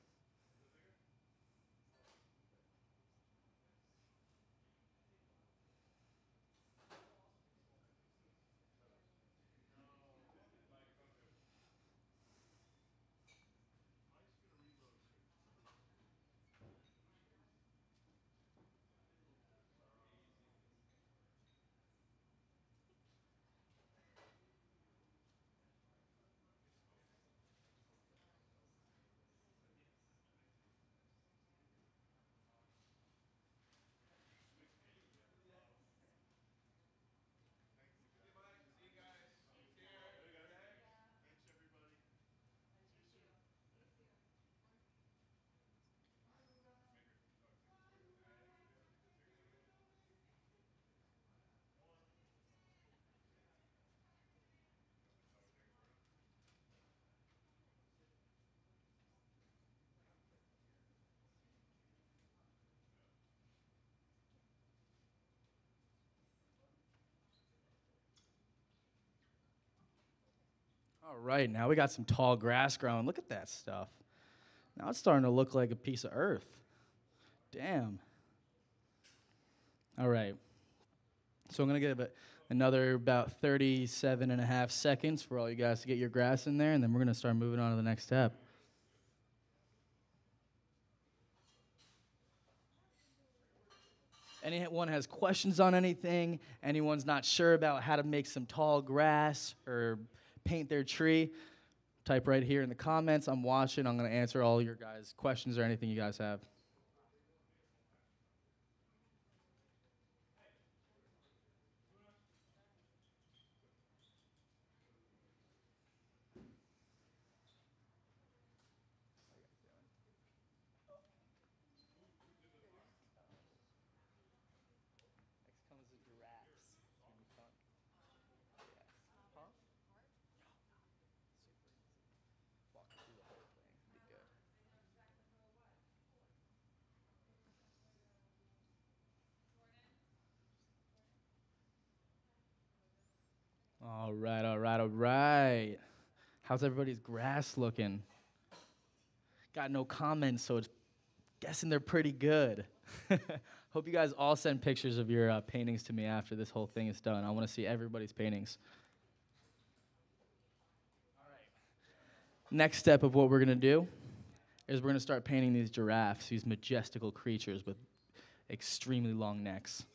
All right, now we got some tall grass growing. Look at that stuff. Now it's starting to look like a piece of earth. Damn. All right. So I'm going to give it another about 37 and a half seconds for all you guys to get your grass in there, and then we're going to start moving on to the next step. anyone has questions on anything, anyone's not sure about how to make some tall grass or paint their tree, type right here in the comments. I'm watching. I'm going to answer all your guys' questions or anything you guys have. Next comes the giraffes. It's gonna be fun. Yes. Huh? Walk through the whole thing. Be good. All right, all right, all right. How's everybody's grass looking? Got no comments, so it's guessing they're pretty good. Hope you guys all send pictures of your uh, paintings to me after this whole thing is done. I want to see everybody's paintings. Next step of what we're going to do is we're going to start painting these giraffes, these majestical creatures with extremely long necks.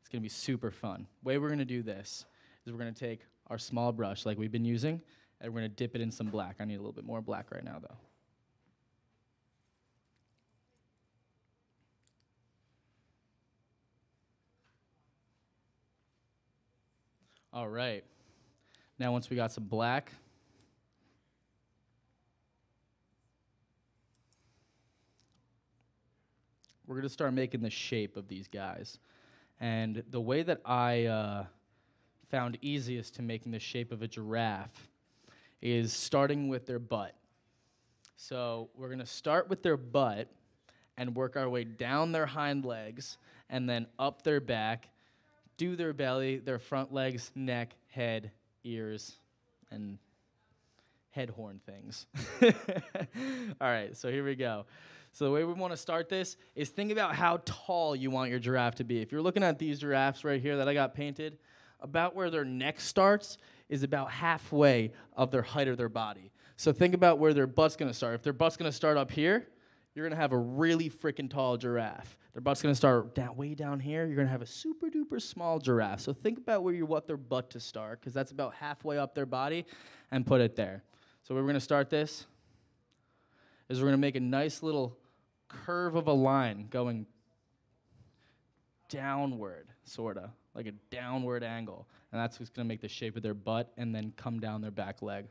It's going to be super fun. The Way we're going to do this is we're going to take our small brush like we've been using and we're to dip it in some black. I need a little bit more black right now though. All right. Now, once we got some black, we're to start making the shape of these guys. And the way that I uh, found easiest to making the shape of a giraffe is starting with their butt. So we're going to start with their butt and work our way down their hind legs and then up their back do their belly, their front legs, neck, head, ears, and head horn things. All right, so here we go. So the way we want to start this is think about how tall you want your giraffe to be. If you're looking at these giraffes right here that I got painted, about where their neck starts is about halfway of their height of their body. So think about where their butt's going to start. If their butt's to start up here, you're going to have a really freaking tall giraffe. Their butt's going to start down way down here. You're going to have a super duper small giraffe. So think about where you want their butt to start because that's about halfway up their body and put it there. So we're going to start this is we're going to make a nice little curve of a line going downward, sort of, like a downward angle. And that's what's going to make the shape of their butt and then come down their back leg.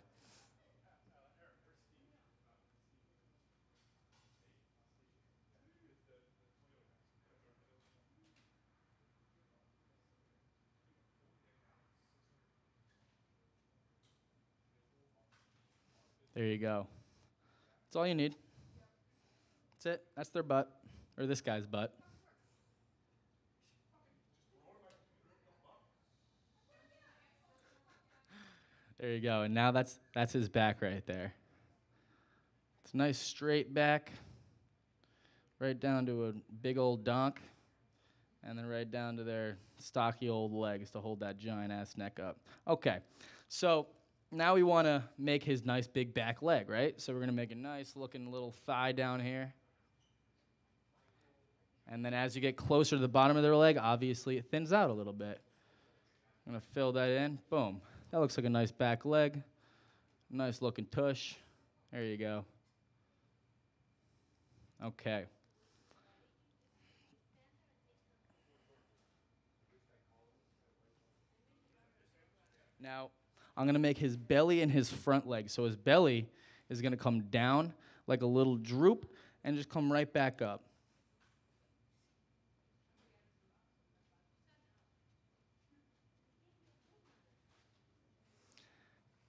There you go. That's all you need. That's it. That's their butt, or this guy's butt. There you go. And now that's that's his back right there. It's a nice straight back, right down to a big old donk, and then right down to their stocky old legs to hold that giant ass neck up. Okay, so now we want to make his nice big back leg, right? So we're going to make a nice looking little thigh down here. And then as you get closer to the bottom of their leg, obviously it thins out a little bit. I'm going to fill that in. Boom. That looks like a nice back leg. Nice looking tush. There you go. Okay. Now, I'm going to make his belly and his front leg. So his belly is going to come down like a little droop and just come right back up.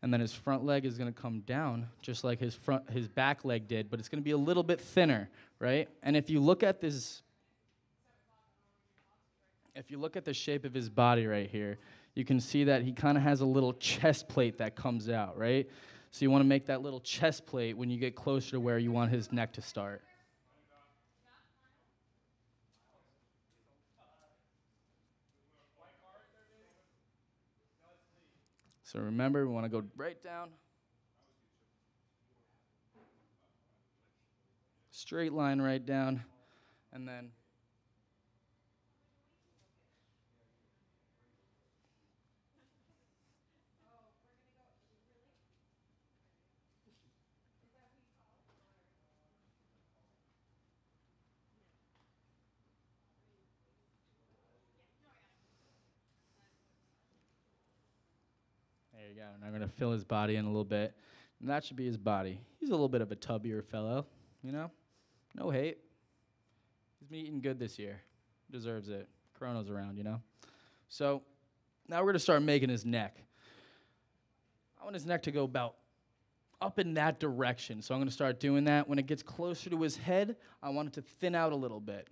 And then his front leg is going to come down just like his front his back leg did, but it's going to be a little bit thinner, right? And if you look at this if you look at the shape of his body right here, you can see that he kind of has a little chest plate that comes out, right? So you want to make that little chest plate when you get closer to where you want his neck to start. So remember, we want to go right down. Straight line right down, and then Go. And I'm going to fill his body in a little bit. And that should be his body. He's a little bit of a tubbier fellow, you know? No hate. He's been eating good this year. Deserves it. Corona's around, you know? So now we're to start making his neck. I want his neck to go about up in that direction. So I'm going to start doing that. When it gets closer to his head, I want it to thin out a little bit.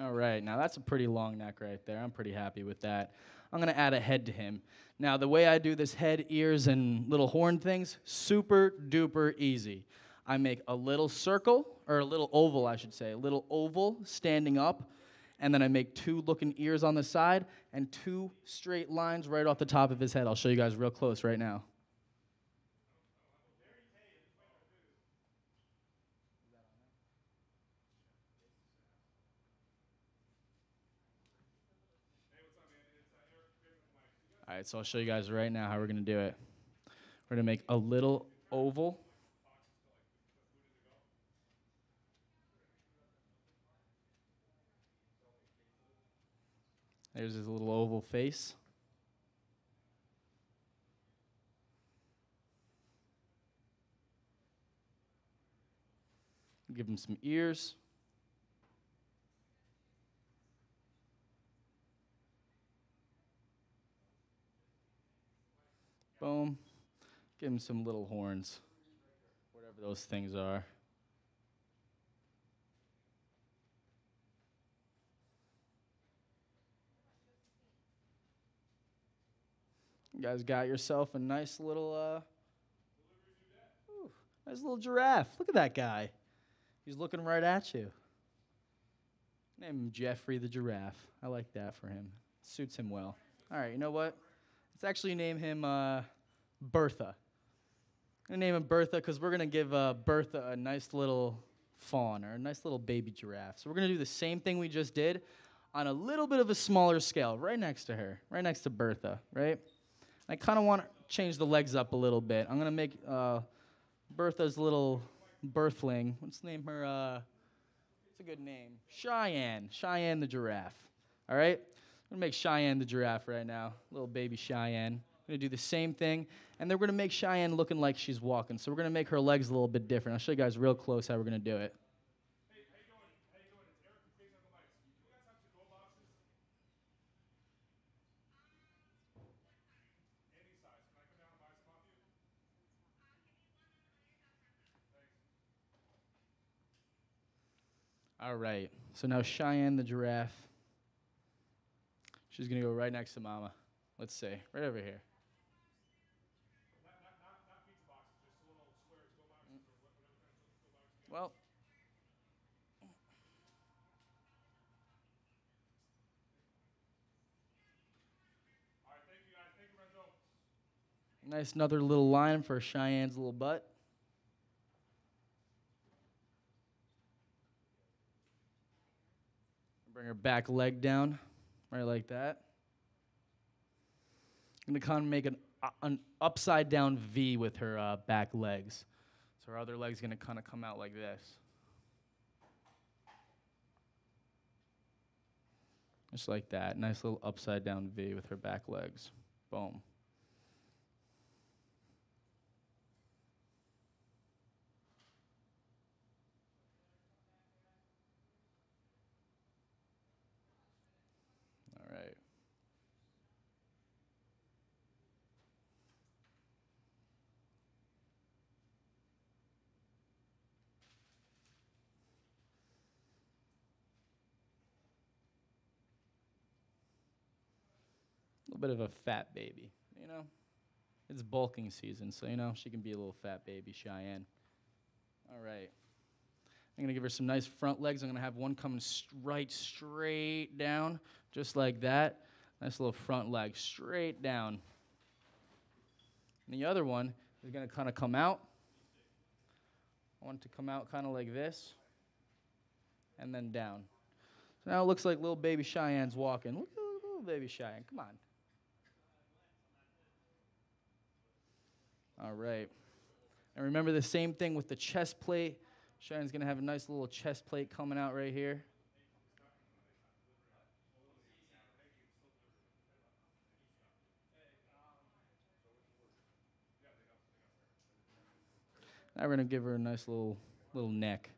All right, now that's a pretty long neck right there. I'm pretty happy with that. I'm gonna add a head to him. Now, the way I do this head, ears, and little horn things, super duper easy. I make a little circle, or a little oval, I should say, a little oval standing up, and then I make two looking ears on the side and two straight lines right off the top of his head. I'll show you guys real close right now. Right, so I'll show you guys right now how we're gonna do it. We're gonna make a little oval. There's his little oval face. Give him some ears. Give him some little horns, whatever those things are. You guys got yourself a nice little, uh, ooh, nice little giraffe. Look at that guy. He's looking right at you. Name him Jeffrey the giraffe. I like that for him. Suits him well. All right, you know what? Let's actually name him uh, Bertha. I'm gonna name him Bertha because we're gonna give uh, Bertha a nice little fawn or a nice little baby giraffe. So we're gonna do the same thing we just did on a little bit of a smaller scale, right next to her, right next to Bertha, right? I kind of want to change the legs up a little bit. I'm gonna make uh, Bertha's little birthling. Let's name her. Uh, it's a good name. Cheyenne. Cheyenne the giraffe. All right. I'm gonna make Cheyenne the giraffe right now. Little baby Cheyenne. I'm gonna do the same thing, and then we're gonna make Cheyenne looking like she's walking. So we're gonna make her legs a little bit different. I'll show you guys real close how we're gonna do it. All right. So now Cheyenne the giraffe. She's gonna go right next to Mama. Let's see, right over here. Well. Nice another little line for Cheyenne's little butt. Bring her back leg down, right like that. I'm gonna kind of make an, uh, an upside down V with her uh, back legs. Her other leg's gonna kind of come out like this. Just like that. Nice little upside down V with her back legs. Boom. All right. A little bit of a fat baby, you know? It's bulking season, so you know she can be a little fat baby Cheyenne. All right. I'm gonna give her some nice front legs. I'm gonna have one coming right straight down, just like that. Nice little front leg, straight down. And the other one is gonna kind of come out. I want it to come out kind of like this, and then down. So now it looks like little baby Cheyenne's walking. Look at little baby Cheyenne. Come on. All right. And remember the same thing with the chest plate. Cheyenne's going to have a nice little chest plate coming out right here. Now we're going to give her a nice little little neck.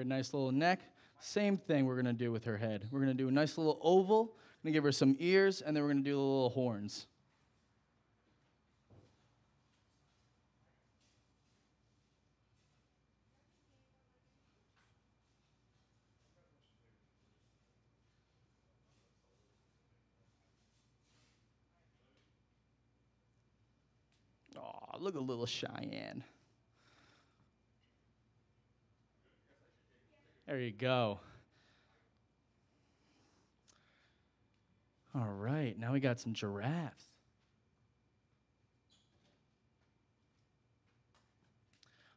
A nice little neck. Same thing we're going to do with her head. We're going to do a nice little oval. To give her some ears, and then we're going to do little horns. Look at little Cheyenne. There you go. All right, now we got some giraffes.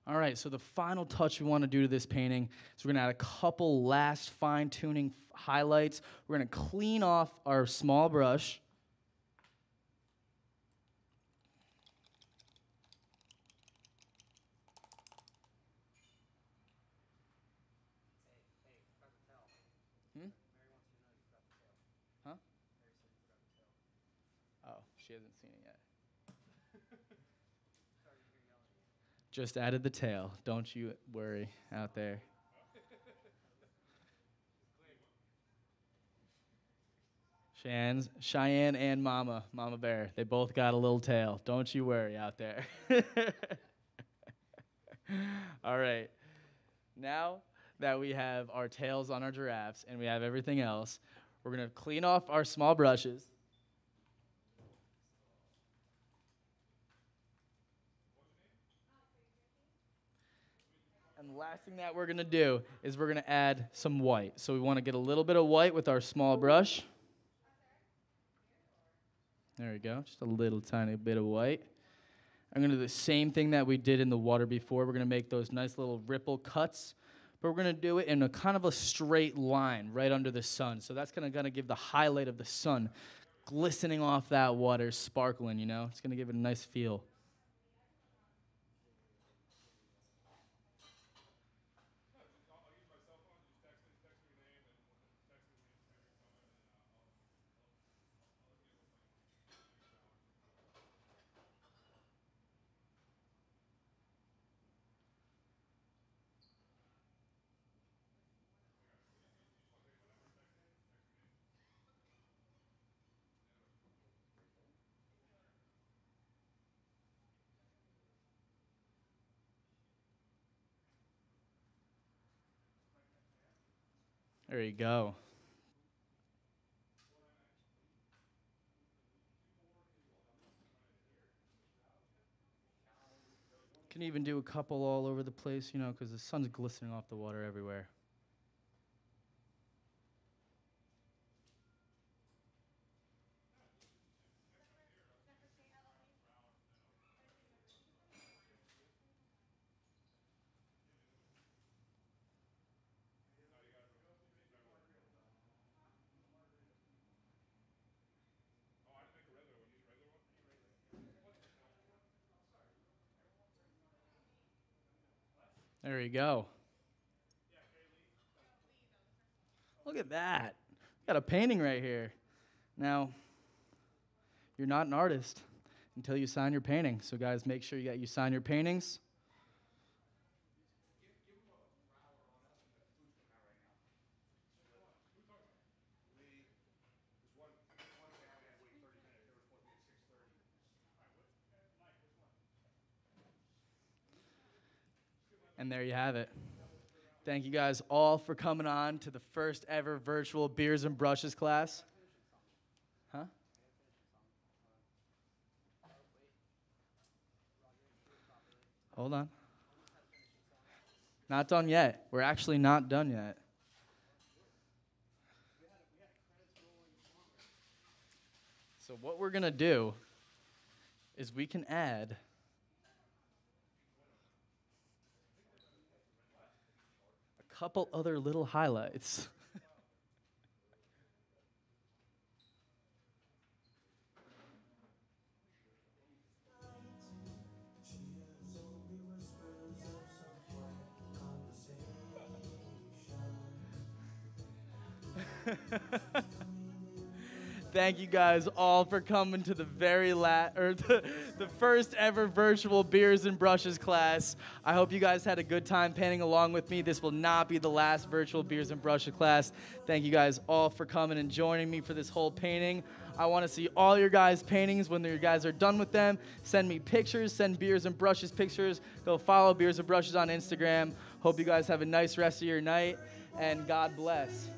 All right, so the final touch we want to do to this painting is we're going to add a couple last fine tuning highlights. We're going to clean off our small brush. Hey, hey, forgot the tail. Hmm? Mary wants you to know you forgot the tail. Huh? Mary said you forgot the tail. Oh, she hasn't seen it yet. Sorry to hear yelling at you. Just added the tail. Don't you worry out there. Cheyenne's, Cheyenne and Mama, Mama Bear, they both got a little tail. Don't you worry out there. All right. Now that we have our tails on our giraffes and we have everything else, we're going to clean off our small brushes. Last thing that we're gonna do is we're gonna add some white. So we wanna get a little bit of white with our small brush. There we go, just a little tiny bit of white. I'm gonna do the same thing that we did in the water before. We're gonna make those nice little ripple cuts, but we're gonna do it in a kind of a straight line right under the sun. So that's gonna, gonna give the highlight of the sun glistening off that water, sparkling, you know? It's gonna give it a nice feel. There you go. Can even do a couple all over the place, you know, because the sun's glistening off the water everywhere. There you go. Look at that. Got a painting right here. Now, you're not an artist, until you sign your painting. So, guys, make sure you, you sign your paintings. And there you have it. Thank you guys all for coming on to the first ever virtual Beers and Brushes class. Huh? Hold on. Not done yet. We're actually not done yet. So, what we're going to do is we can add couple other little highlights. Thank you guys all for coming to the very last or the, the first ever virtual beers and brushes class. I hope you guys had a good time painting along with me. This will not be the last virtual beers and brushes class. Thank you guys all for coming and joining me for this whole painting. I want to see all your guys' paintings when you guys are done with them. Send me pictures, send beers and brushes pictures. Go follow beers and brushes on Instagram. Hope you guys have a nice rest of your night and God bless.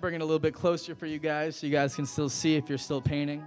Bring it a little bit closer for you guys so you guys can still see if you're still painting.